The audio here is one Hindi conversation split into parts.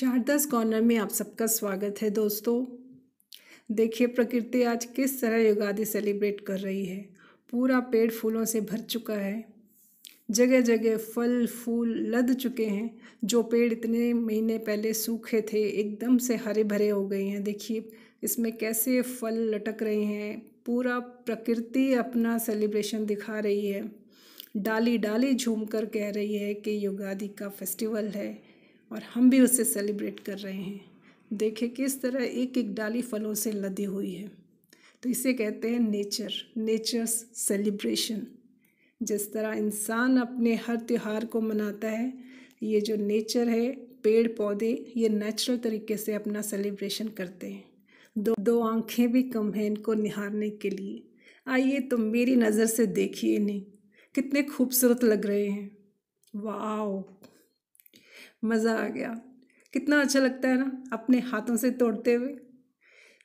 शारदास कॉर्नर में आप सबका स्वागत है दोस्तों। देखिए, प्रकृति आज किस तरह युगादि सेलिब्रेट कर रही है। पूरा पेड़ फूलों से भर चुका है। जगह जगह फल, फूल लद चुके हैं। जो पेड़ इतने महीने पहले सूखे थे, एकदम से हरे भरे हो गए हैं। देखिए, इसमें कैसे फल लटक रहे हैं। पूरा प्रकृति अपना सेलिब्रेशन दिखा रही है। डाली डाली झूम कर कह रही है कि युगादि का फेस्टिवल है। और हम भी उसे सेलिब्रेट कर रहे हैं। देखें किस तरह एक एक डाली फलों से लदी हुई है। तो इसे कहते हैं नेचर नेचर्स सेलिब्रेशन जिस तरह इंसान अपने हर त्यौहार को मनाता है, ये जो नेचर है, पेड़, पौधे, ये नेचुरल तरीके से अपना सेलिब्रेशन करते हैं। दो दो आँखें भी कम हैं इनको निहारने के लिए। आइए तो मेरी नज़र से देखिए इन्हें। कितने खूबसूरत लग रहे हैं। वाह मज़ा आ गया। कितना अच्छा लगता है ना, अपने हाथों से तोड़ते हुए।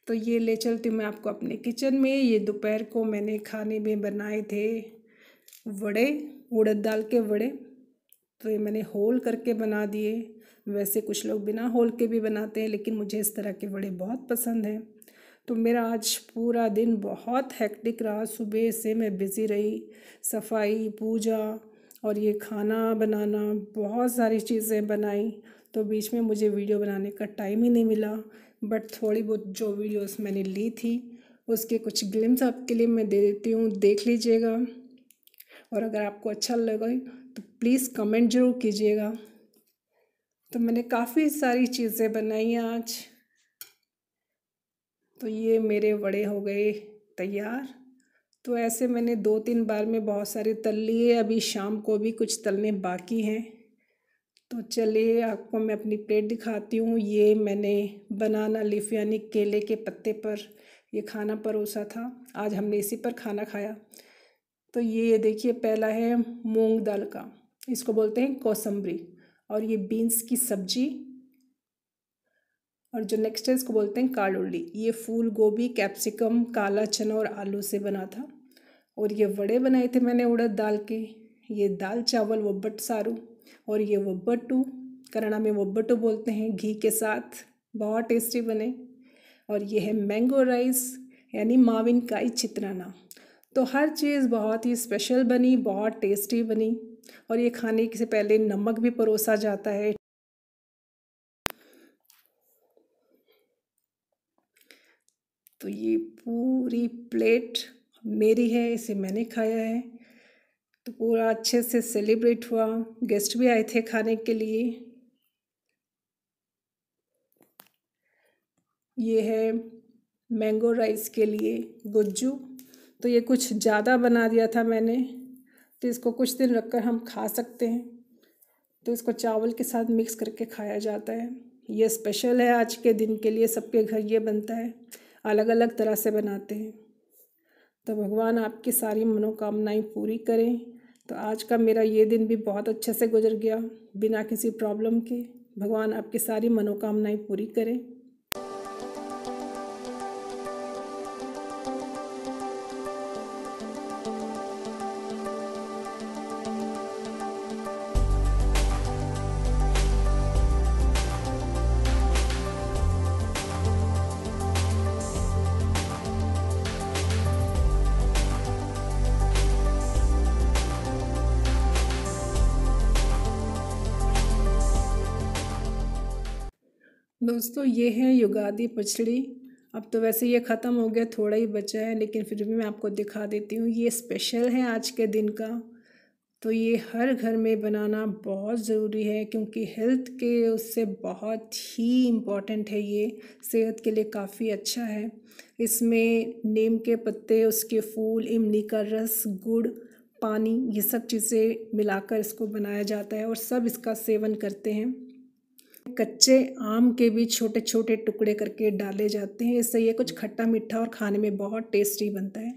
तो ये ले चलती हूँ मैं आपको अपने किचन में। ये दोपहर को मैंने खाने में बनाए थे वड़े, उड़द दाल के वड़े। तो ये मैंने होल करके बना दिए। वैसे कुछ लोग बिना होल के भी बनाते हैं, लेकिन मुझे इस तरह के वड़े बहुत पसंद हैं। तो मेरा आज पूरा दिन बहुत हेक्टिक रहा। सुबह से मैं बिज़ी रही। सफ़ाई, पूजा और ये खाना बनाना, बहुत सारी चीज़ें बनाई तो बीच में मुझे वीडियो बनाने का टाइम ही नहीं मिला। बट थोड़ी बहुत जो वीडियोस मैंने ली थी, उसके कुछ ग्लिम्स आपके लिए मैं दे देती हूँ, देख लीजिएगा। और अगर आपको अच्छा लगा तो प्लीज़ कमेंट ज़रूर कीजिएगा। तो मैंने काफ़ी सारी चीज़ें बनाई आज। तो ये मेरे बड़े हो गए तैयार। तो ऐसे मैंने दो तीन बार में बहुत सारे तल लिए, अभी शाम को भी कुछ तलने बाकी हैं। तो चलिए आपको मैं अपनी प्लेट दिखाती हूँ। ये मैंने बनाना लीफ यानी केले के पत्ते पर, ये खाना परोसा था। आज हमने इसी पर खाना खाया। तो ये देखिए, पहला है मूंग दाल का। इसको बोलते हैं कोसम्बरी और ये बीन्स की सब्ज़ी। और जो नेक्स्ट है, इसको बोलते हैं कालुल्ली ये फूल गोभी, कैप्सिकम, काला चना और आलू से बना था। और ये वड़े बनाए थे मैंने उड़द दाल के। ये दाल चावल वब्बट सारू और ये वब्बटू कन्नड़ा में वब्बटू बोलते हैं, घी के साथ। बहुत टेस्टी बने। और ये है मैंगो राइस, यानी माविन काई चित्राना। तो हर चीज़ बहुत ही स्पेशल बनी, बहुत टेस्टी बनी। और ये खाने से पहले नमक भी परोसा जाता है। तो ये पूरी प्लेट मेरी है, इसे मैंने खाया है। तो पूरा अच्छे से सेलिब्रेट हुआ। गेस्ट भी आए थे खाने के लिए। ये है मैंगो राइस के लिए गुज्जू। तो ये कुछ ज़्यादा बना दिया था मैंने। तो इसको कुछ दिन रखकर हम खा सकते हैं। तो इसको चावल के साथ मिक्स करके खाया जाता है। ये स्पेशल है आज के दिन के लिए। सबके घर ये बनता है। अलग अलग तरह से बनाते हैं। तो भगवान आपकी सारी मनोकामनाएँ पूरी करें। तो आज का मेरा ये दिन भी बहुत अच्छे से गुजर गया बिना किसी प्रॉब्लम के। भगवान आपकी सारी मनोकामनाएँ पूरी करें। दोस्तों, ये है युगादि पचड़ी अब तो वैसे ये ख़त्म हो गया, थोड़ा ही बचा है, लेकिन फिर भी मैं आपको दिखा देती हूँ, ये स्पेशल है आज के दिन का। तो ये हर घर में बनाना बहुत ज़रूरी है, क्योंकि हेल्थ के उससे बहुत ही इंपॉर्टेंट है ये। सेहत के लिए काफ़ी अच्छा है। इसमें नीम के पत्ते, उसके फूल, इमली का रस, गुड़, पानी, ये सब चीज़ें मिलाकर इसको बनाया जाता है और सब इसका सेवन करते हैं। कच्चे आम के भी छोटे छोटे टुकड़े करके डाले जाते हैं। इससे ये कुछ खट्टा मीठा और खाने में बहुत टेस्टी बनता है।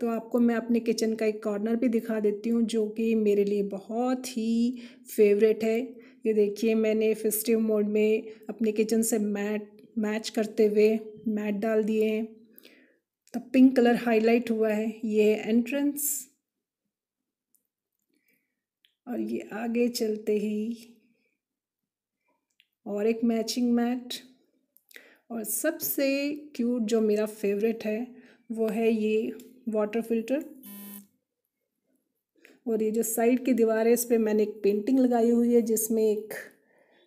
तो आपको मैं अपने किचन का एक कॉर्नर भी दिखा देती हूँ, जो कि मेरे लिए बहुत ही फेवरेट है। ये देखिए, मैंने फेस्टिव मोड में अपने किचन से मैट, मैच करते हुए मैट डाल दिए हैं। तो पिंक कलर हाईलाइट हुआ है। ये है एंट्रेंस और ये आगे चलते ही और एक मैचिंग मैट और सबसे क्यूट जो मेरा फेवरेट है, वो है ये वाटर फ़िल्टर और ये जो साइड की दीवार है, इस पर मैंने एक पेंटिंग लगाई हुई है, जिसमें एक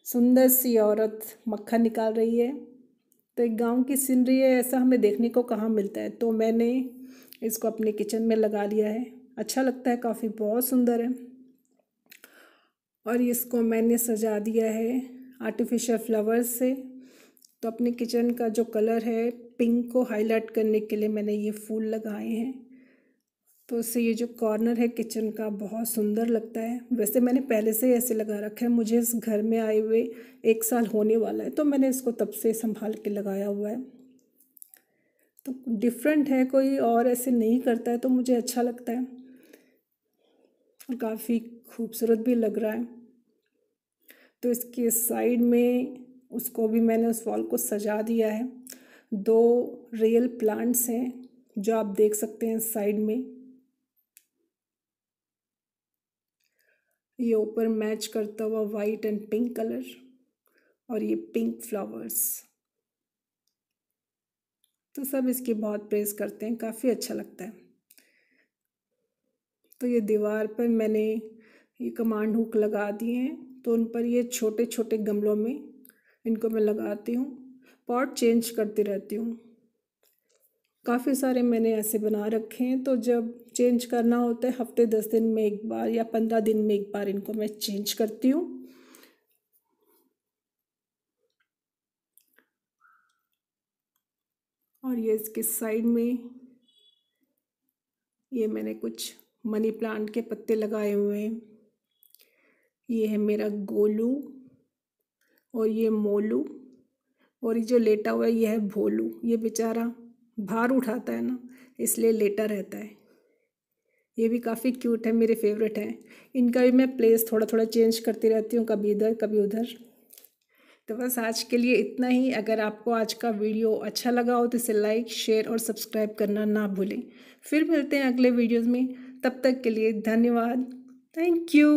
सुंदर सी औरत मक्खन निकाल रही है। तो एक गाँव की सीनरी है, ऐसा हमें देखने को कहाँ मिलता है? तो मैंने इसको अपने किचन में लगा लिया है। अच्छा लगता है, काफ़ी बहुत सुंदर है। और इसको मैंने सजा दिया है। आर्टिफिशियल फ्लावर्स से। तो अपने किचन का जो कलर है, पिंक को हाईलाइट करने के लिए मैंने ये फूल लगाए हैं। तो उससे ये जो कॉर्नर है किचन का बहुत सुंदर लगता है। वैसे मैंने पहले से ऐसे लगा रखा है, मुझे इस घर में आए हुए एक साल होने वाला है तो मैंने इसको तब से संभाल के लगाया हुआ है। तो डिफरेंट है, कोई और ऐसे नहीं करता है तो मुझे अच्छा लगता है। और काफ़ी खूबसूरत भी लग रहा है। तो इसके साइड में उसको भी मैंने उस वॉल को सजा दिया है। दो रियल प्लांट्स हैं जो आप देख सकते हैं साइड में। ये ऊपर मैच करता हुआ वाइट एंड पिंक कलर और ये पिंक फ्लावर्स तो सब इसकी बहुत प्रेस करते हैं, काफ़ी अच्छा लगता है। तो ये दीवार पर मैंने ये कमांड हुक लगा दिए हैं। तो उन पर ये छोटे छोटे गमलों में इनको मैं लगाती हूँ, पॉट चेंज करती रहती हूँ। काफ़ी सारे मैंने ऐसे बना रखे हैं तो जब चेंज करना होता है, हफ़्ते दस दिन में एक बार या पंद्रह दिन में एक बार इनको मैं चेंज करती हूँ। और ये इसके साइड में ये मैंने कुछ मनी प्लांट के पत्ते लगाए हुए हैं। ये है मेरा गोलू और ये मोलू और ये जो लेटा हुआ है, ये है भोलू। ये बेचारा भार उठाता है ना, इसलिए लेटा रहता है। ये भी काफ़ी क्यूट है, मेरे फेवरेट हैं। इनका भी मैं प्लेस थोड़ा थोड़ा चेंज करती रहती हूँ, कभी इधर, कभी उधर। तो बस आज के लिए इतना ही। अगर आपको आज का वीडियो अच्छा लगा हो तो इसे लाइक शेयर और सब्सक्राइब करना ना भूलें। फिर मिलते हैं अगले वीडियोज़ में। तब तक के लिए धन्यवाद। Thank you